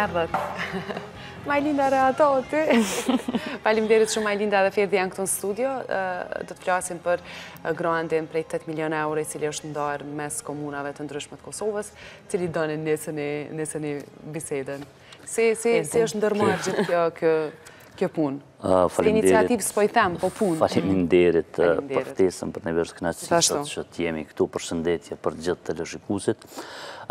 Erdhët. Majlinda Reato, ty. Faleminderit shumë Majlinda dhe Ferdi janë këtu në studio. Do të flasim për grantin prej 8 milion euro i cili është ndarë mes komunave të ndryshme të Kosovës. Cili doni ta nisni bisedën. Si është ndërmarrë gjithë kjo kjo punë. Se iniciativë s'po i them, po punë. Faleminderit për ftesën, për ne vërtet është knaqësi që t'jemi këtu përshëndetje për gjithë teleshikuesit.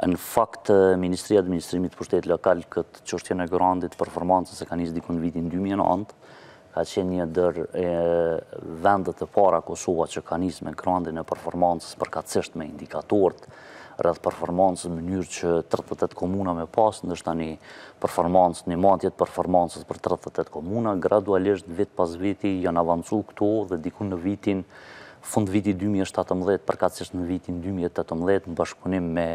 Në fakt, Ministria e Administrimit të Pushtetit Lokal këtë çështjen e grantit performancës e ka nisë dikun n'vitin 2009, ka qenë një ndër vendet e para Kosova që ka nisë me grantin e performancës përkatësisht me indikatorët, rreth performancës në mënyrë që 38 komuna me pas, ndoshta një performancë, një matje të performancës për 38 komuna, gradualisht vit pas viti janë avancu këto dhe diku në vitin fund viti 2017, përkatësisht në vitin 2018, në bashkëpunim me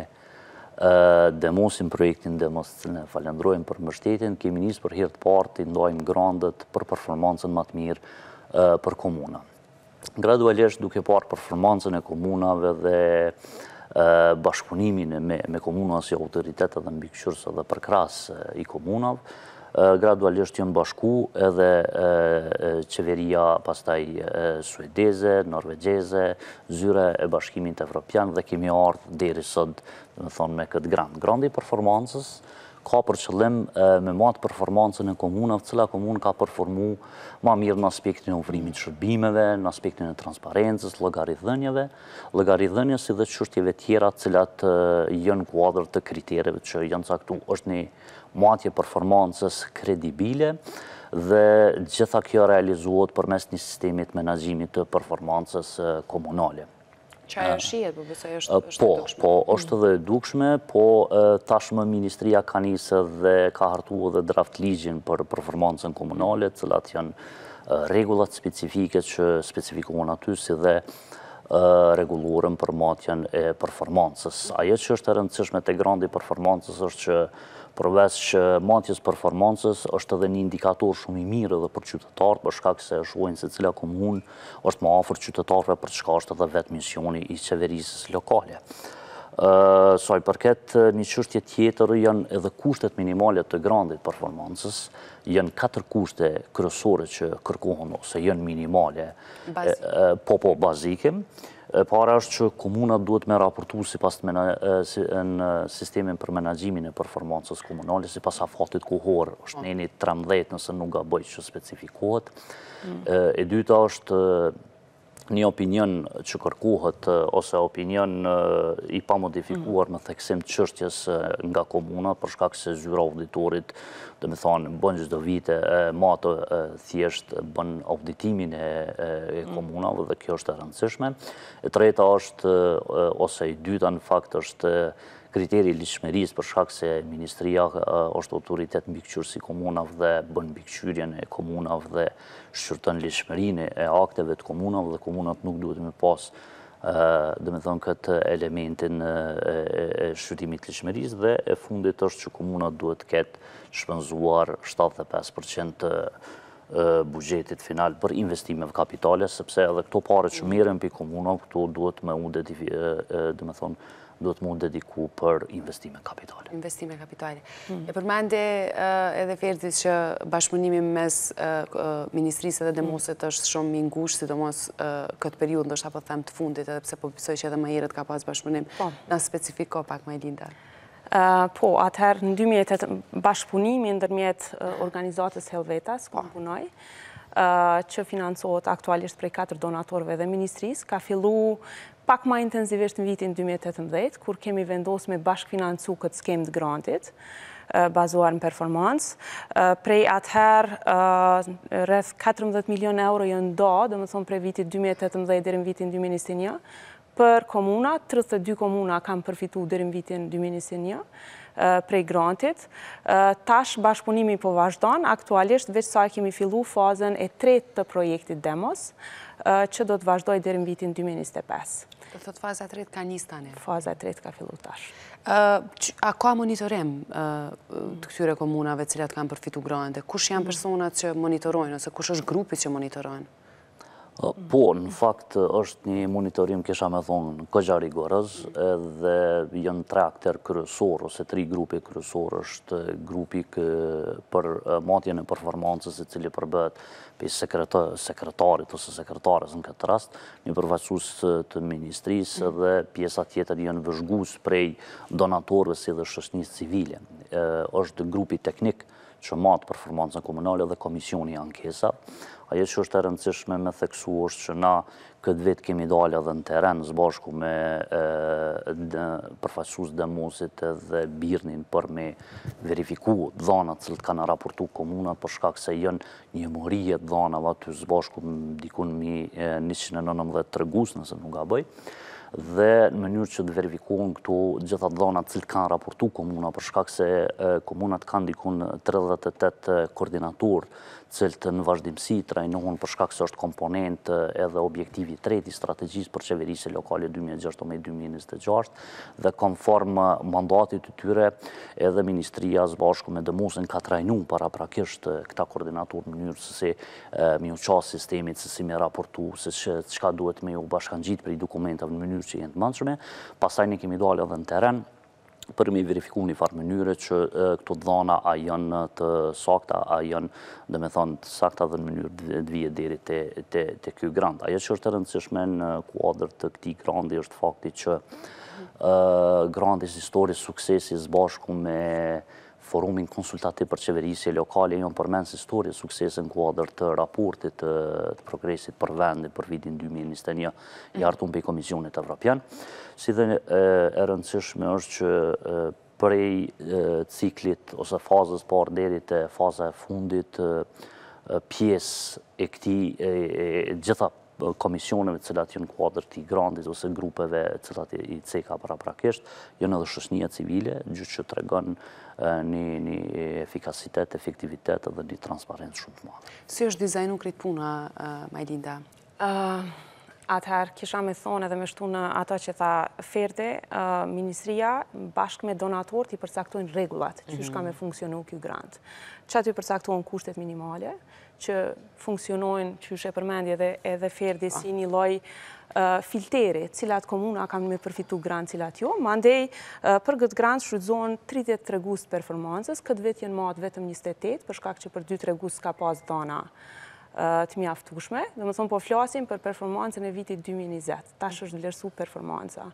Demosin, projektin Demos, të cilën e falënderojmë për mbështetjen, kemi nisë për herë të parë t'i ndajmë grantet për performancën ma të mirë për komuna. gradualisht duke parë performancën e komunave dhe bashkëpunimin me komuna si autoritet edhe mbikëqyrës dhe përkrahës i komunave, gradualisht janë bashku edhe qeveria pastaj suedeze, norvegjeze, zyra e bashkimit evropian dhe kemi ardhë deri sot me këtë grant. Granti i performancës ka për qëllim me matë performancën e komunave, cila komunë ka performu ma mirë në aspektin e ofrimit shërbimeve, në aspektin e transparencës, llogaridhënieve, llogaridhënies si dhe çështjeve tjera të cilat janë n'kuadër të kritereve që janë caktu është një matje performancës kredibile dhe gjitha kjo realizohet përmes një sistemi të menaxhimit të performancës komunale. Çka edhe shihet, po besoj është edhe, po, dukshme. Po, po, është edhe e dukshme, po tashmë Ministria ka nisë dhe ka hartu edhe draftligjin për performancën komunale, t'cilat janë rregullat specifike që specifikohen aty si dhe rregulloren për matjen e performancës. Ajo që është e rëndësishme te granti i performancës është që përveç që matjes performancës është edhe një indikator shumë i mirë edhe për qytetarë, për shkak se e shohin se cila komunë është më afër qytetarëve për çka është edhe vetë misioni i qeverisjes lokale. Sa i përket një çështje tjetër janë edhe kushtet minimale të grantit të performancës, janë katër kushte kryesore që kërkohen ose janë minimale, po po bazike, E para është që komunat duhet me raportu sipas në sistemin për menaxhimin e performancës komunale, sipas afatit kohor, është neni 13 nëse nuk gaboj që specifikohet. E dyta është një opinion që kërkohet, ose opinion i pamodifikuar me theksim të çështjes nga komuna, për shkak se zyra e auditorit, domethonë, bën çdo vit, ma thjesht bën auditimin e mm. komunave dhe kjo është e rëndësishme. E treta është, ose i dyta në fakt është kriteri i ligjshmërisë për shkak se ministria është autoritet mbikëqyrës i komunave dhe bën mbikëqyrjen e komunave dhe shqyrton ligjshmërinë e akteve të komunav dhe komunat nuk duhet me pas domethonë këtë elementin e shqyrtimit të ligjshmërisë dhe e fundit është që komuna duhet të ketë shpenzuar 75% të buxhetit final për investimeve kapitale, sepse edhe këto pare që merren prej komunës, këto duhet me u, domethonë duhet me u dediku për investime kapitale. Investime kapitale. Hmm. E përmende edhe Ferdi që bashkëpunimi mes Ministrisë dhe Demosit hmm. është shumë i ngushtë, sidomos këtë periudhë, ndoshta po them të fundit, edhe pse po besoj që edhe më herët ka pas bashkëpunim, po. na specifiko pak, Majlinda. Po, atëherë në 2018 bashkëpunimi ndërmjet organizatës Helvetas, ku po. punoj, që financohet aktualisht prej 4 donatorve dhe Ministrisë, ka fillu Pak ma intenzivisht në vitin dy mijë e tetëmbëdhjetë, kur kemi vendosë me bashkëfinancu këtë skemë të grantit, bazuar në performancë. Prej atëherë, rreth katërmbëdhjetë milionë euro janë nda, domethënë prej vitit dy mijë e tetëmbëdhjetë deri në vitin dy mijë e njëzet e një, për komuna, tridhjetë e dy komuna kanë përfitu deri në vitin dy mijë e njëzet e një, prej grantit. Tash bashkëpunimi po vazhdon, aktualisht veç sa e kemi fillu fazën e tretë të projektit Demos, që do të vazhdojë deri në vitin dy mijë e njëzet e pesë. Do të thotë faza e tretë ka nisë tani? Faza e tretë ka fillu tash. A ka monitorim të këtyre komunave cilat kanë përfitu grante? Kush janë personat që monitorojnë, ose kush është grupi që monitorojnë? Po, në fakt është një monitorim, kisha me thonë, goxha rigoroz, edhe janë tre akterë kryesorë, ose tri grupe kryesore, është grupi për matjen e performancës, i cili përbëhet prej sekretarit ose sekretares në këtë rast, një përfaqësues të ministrisë, dhe pjesa tjetër janë vëzhgues prej donatorëve si dhe shoqnisë civile. është grupi teknik, që mat performancën komunale dhe komisioni i ankesave. Ajo që është e rëndësishme me theksu është që na këtë vit kemi dalë edhe në terren së bashku me përfaqësues të Demosit dhe BIRN-in për me i verifiku të dhanat të cilat kanë raportu komunat për shkak se janë Një mori e të dhanave aty së bashku dikun mbi njëqind e nëntëmbëdhjetë tregus, nëse nuk gaboj, dhe në mënyrë që të verifikohen këtu gjitha të dhana të cilat kanë raportu komuna, për shkak se komunat kanë dikun 38 koordinatorë të cilët në vazhdimësi trajnohen për shkak se është komponent edhe objektivi i tretë i strategjisë për qeverisje lokale 2016-2026, dhe konform mandatit të tyre edhe Ministria së bashku me DEMOS-in ka trajnu paraprakisht këta koordinatorë në mënyrë se si me iu qas sistemit, se si me raportu, se çka duhet me u bashkangjitë prej dokumentave në mënyrë që të jenë të mëndshme, pastaj ne kemi dalë edhe në teren, për me verifiku një farë mënyre që këto të dhana a janë të sakta, a janë domethënë të sakta dhe në mënyrë të vihet deri te te te ky grant. Ajo që është e rëndësishme në kuadër të këtij granti është fakti që granti si histori suksesi së bashku me forumin konsultativ për qeverisje lokale janë përmend si histori suksesi në kuadër të raportit të, të progresit për vendin për vitin 2021 i hartuar prej Komisionit Evropian, si dhe e rëndësishme është që Prej ciklit ose fazës së parë deri te faza e fundit pjesë e këtij të gjitha komisioneve të cilat janë në kuadër të këtij grantit ose grupeve të cilat i ceka paraprakisht, janë edhe shoqënia civile, gjë që tregon një efikasitet, efektivitet dhe një transparencë shumë të madhe. Si është dizajnu krejt puna, Majlinda? Atëherë, kisha me thonë edhe me shtu në ato që tha Ferdi, Ministria bashkë me donatorët i përcaktojnë rregullat, qysh ka mhm. me funksionu ky grant. Qaty përcaktohen kushtet minimale, që funksionojnë, qysh e përmendi edhe Ferdi, si një lloj filteri, cilat komuna kanë me përfitu grant, cilat jo. Mandej, për këtë grant shfrytëzohen 30 tregues të performancës, këtë vit janë matë vetëm 28, për shkak që për 2 tregues s'ka pas dhana të mjaftueshme, domethënë po flasim për performancën e vitit 2020. Tash është vlerësu performanca.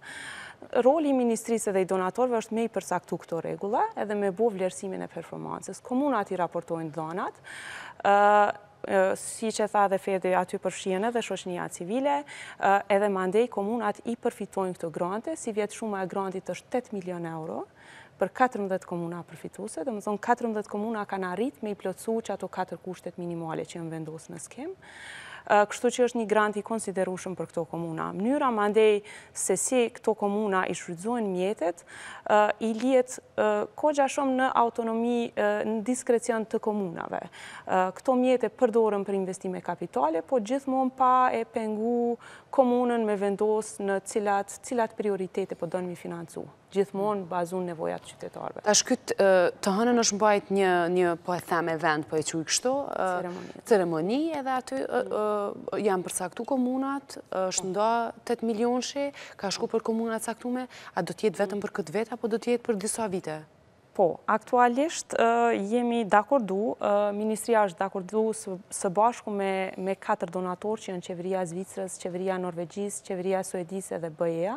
Roli i ministrisë dhe i donatorëve është me i përcaktu këto rregulla edhe me bo vlerësimin e performancës. Komunat i raportojnë dhanat, siç tha dhe Ferdi aty përfshihet edhe shoqënia civile, edhe mandej komunat i përfitojnë këto grante, sivjet shuma e grantit është 8 milion euro, për katërmbëdhjetë komuna përfituese, domethënë katërmbëdhjetë komuna kanë arrit me i plotësu qato katër kushtet minimale që janë vendosë në skemë, kështu që është një grant i konsiderueshëm për këto komuna. Mënyra mandej se si këto komuna i shfrytëzojnë mjetet, i lihet koxha shumë në autonomi në diskrecion të komunave. Këto mjete përdoren për investime kapitale, po gjithmonë pa e pengu komunën me vendosë në cilat prioritete po don me i financu. gjithmonë bazun nevojat e qytetarve. Tash kyt, të hënën është mbajt një, po e them event, po e quj kështu, ceremoni, edhe aty janë përcaktu komunat, është nda 8 milionshi, ka shku për komuna t'caktume, a do të jetë vetëm për këtë vit, apo do të jetë për disa vite? Po, aktualisht jemi dakordu, Ministria është dakordu së bashku me katër donatorë që janë Qeveria e Zvicrës, Qeveria e Norvegjisë, Qeveria e Suedisë edhe BE-ja,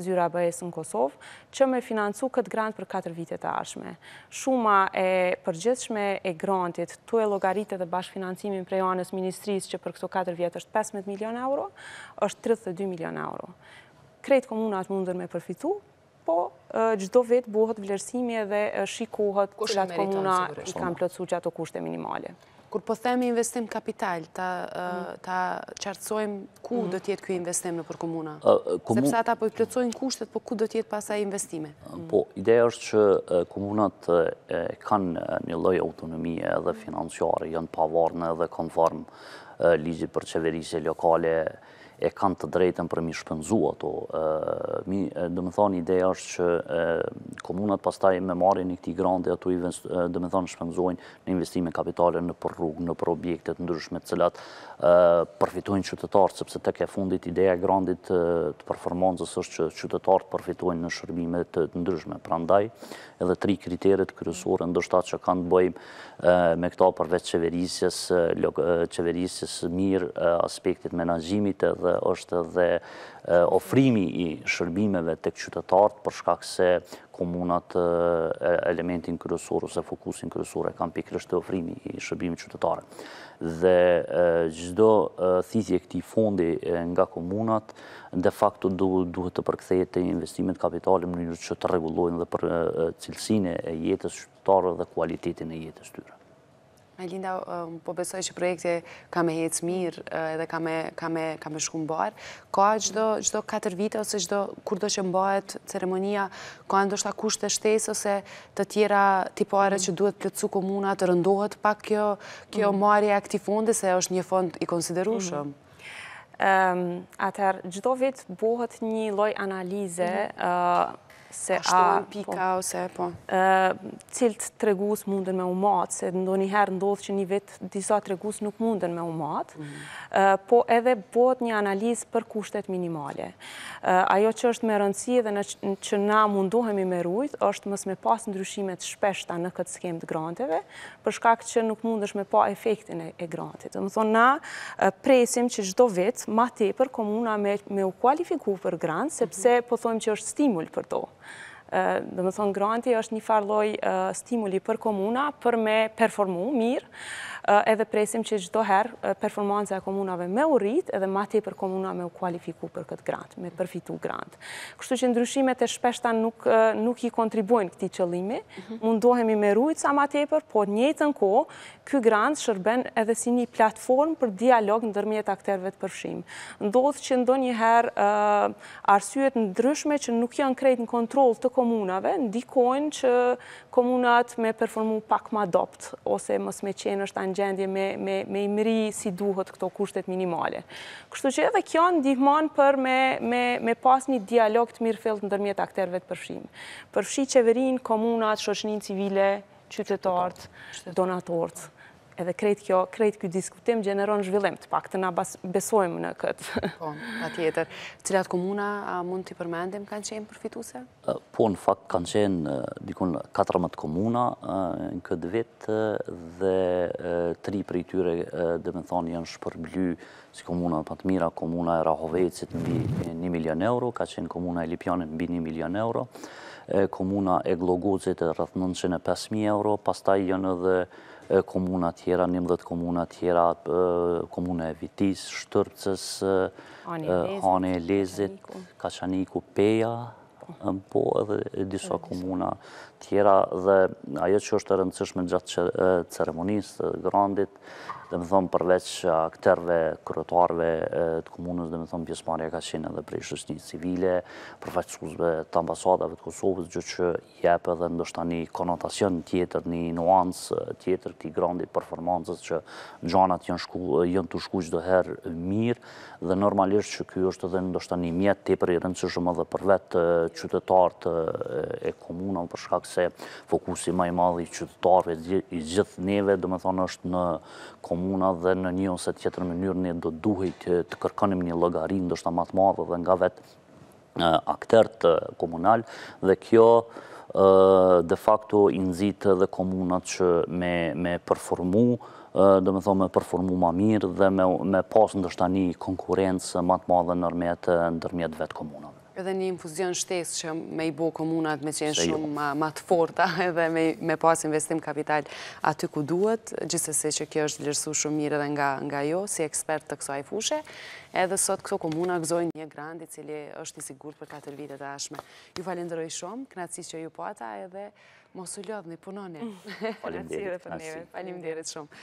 zyra e BE-së në Kosovë, që me financu këtë grant për katër vitet e ardhshme. Shuma e përgjithshme e grantit, tu e llogaritë edhe bashkëfinancimin prej anës Ministrisë që për këto katër vjet është 15 milion euro, është 32 milion euro. Krejt komunat mundën me përfitu, Po, çdo vit bëhet vlerësimi edhe shikohet cilat komuna i kanë plotësu ato kushte minimale. Kur po themi investim kapital, ta qartësojmë ku do të jetë ky investim nëpër komuna? Sepse ata po i plotësojnë kushtet, po ku do të jetë pastaj investimi? Po, ideja është që komunat kanë një lloj autonomie edhe financiare, janë të pavarur edhe konform ligjit për qeverisje lokale, e kanë të drejtën për m'i shpenzu ato. Domethënë, ideja është që komunat pastaj me marrjen e këtij granti, ato i domethënë shpenzojnë në investime kapitale nëpër rrugë, nëpër objekte të ndryshme, të cilat përfitojnë qytetarët, sepse tek e fundit ideja e grantit të performancës është që qytetarët përfitojnë në shërbime të ndryshme. Prandaj, edhe tri kriteret kryesore ndoshta që kanë të bëjnë me këto përveç qeverisjes, qeverisjes mirë, aspektit menaxhimit edhe është dhe ofrimi i shërbimeve tek qytetarët për shkak se komunat elementin kryesor ose fokusin kryesor e kanë pikërisht te ofrimi i shërbimit te qytetarët. Dhe çdo thithje e këtij fondi nga komunat de facto duhet të përkthehet te investimet kapitale në mënyrë që të rregullojnë dhe për cilësinë e jetës Tarë dhe kualitetin e jetës tyre. Majlinda, po besoj që projekti ka me hecë mirë edhe ka me shku mbarë. Ka çdo 4 vite ose çdo kurdo që mbahet ceremonia, ka ndoshta kushte shtesë ose të tjera tipare që duhet plotësu komunat, të rëndohet pak kjo marrje e këtij fondi se është një fond i konsiderueshëm. Atëherë, çdo vit bohet një loj analize mhm. se a... A shtohen pika po, ose po... Cilët tregues munden me u matë, se ndonjëherë ndodh që një vit disa tregues nuk munden me u matë, mhm. po edhe bohet një analizë për kushtet minimale. Ajo që është me rëndësi dhe që na mundohemi me rujtë, është mos me pas ndryshime të shpeshta në këtë skemë të granteve, për shkak që nuk mundesh me pa efektin e grantit. Domethonë, na presim që çdo vit, ma tepër, komuna me u kualifiku për grant, sepse po thojmë që është stimul për to. Domethonë, granti është një farë lloj stimuli për komuna, për me performu mirë, edhe presim që çdo herë performanca e komunave me u rrit, edhe ma tepër komuna me u kualifiku për këtë grant, me përfitu grant. shkurt, kështu që ndryshimet e shpeshta nuk nuk i kontribuojnë këtij qëllimi. Mundohemi me rujt sa ma tepër, po në t'njëjtën kohë ky grant shërben edhe si një platformë për dialog ndërmjet akterëve të përfshim. Ndodh që ndonjëherë arsye të ndryshme që nuk janë krejt në kontroll të komunave ndikojnë që komunat me performu pak ma dobët, ose mos me qenë edhe aq në gjendje me, me, me i mrri si duhet këto kushtet minimale. Kështu që edhe kjo ndihmon për me, me, me pas një dialog të mirëfillt ndërmjet akterëve të përfshim. Përfshi qeverinë, komunat, shoqninë civile, qytetarët, donatorët. Edhe krejt kjo, krejt ky diskutim gjeneron zhvillim, të paktën na besojmë në këtë. Po, patjetër. Cilat komuna mund t'i përmendim kanë qenë përfituese? Po, në fakt kanë qenë diku 14 komuna në këtë vit dhe tri prej tyre domethonë janë shpërblye si komuna ma të mira, komuna e Rahovecit mbi 1 milion euro, ka qenë komuna e Lipjanit mbi 1 milion euro, komuna e Gllogocit rreth 905.000 euro, pastaj janë edhe komuna tjera, njëmbëdhjetë komuna tjera, komuna e Vitisë, Shtërpcës, Hani i Elezit, Kaçaniku, Peja, po edhe disa komuna tjera, dhe ajo që është e rëndësishme gjatë ceremonisë të grantit, domethonë përveç akterëve, kryetarëve të komunës, domethonë pjesëmarrja ka qenë edhe prej shoqnisë civile, përfaqësuesve të ambasadave të Kosovës, gjë që jep edhe ndoshta një konotacion tjetër, një nuancë tjetër këtij granti të performancës që gjanat janë shku, janë tu shku çdo herë mirë dhe normalisht që ky është edhe ndoshta një mjet tepër i rëndësishëm edhe për vetë qytetarët e komunave për shkak se fokusi ma i madh i qytetarëve i gjithë neve domethonë është në komuna dhe në një ose tjetër mënyrë ne do duhej të, të kërkonim një llogari ndoshta ma të madhe edhe nga vetë akterët komunal dhe kjo de facto i nxit edhe komunat që me performu, domethonë me performu ma mirë dhe me pas ndoshta një konkurencë ma të madhe nërmjet ndërmjet vetë komunave. Edhe një infuzion shtesë që me i bo komunat me qenë shumë ma të forta edhe me pas investim kapital aty ku duhet, gjithsesi që kjo është vlerësu shumë mirë edhe nga ju, si ekspertë të kësaj fushe. Edhe sot këto komuna gëzojnë një grant i cili është i sigurt për katër vitet e ardhshme. Ju falënderoj shumë, knaqësi që ju pata edhe mos u lodhni, punoni. Faleminderit, knaqësi. Faleminderit shumë.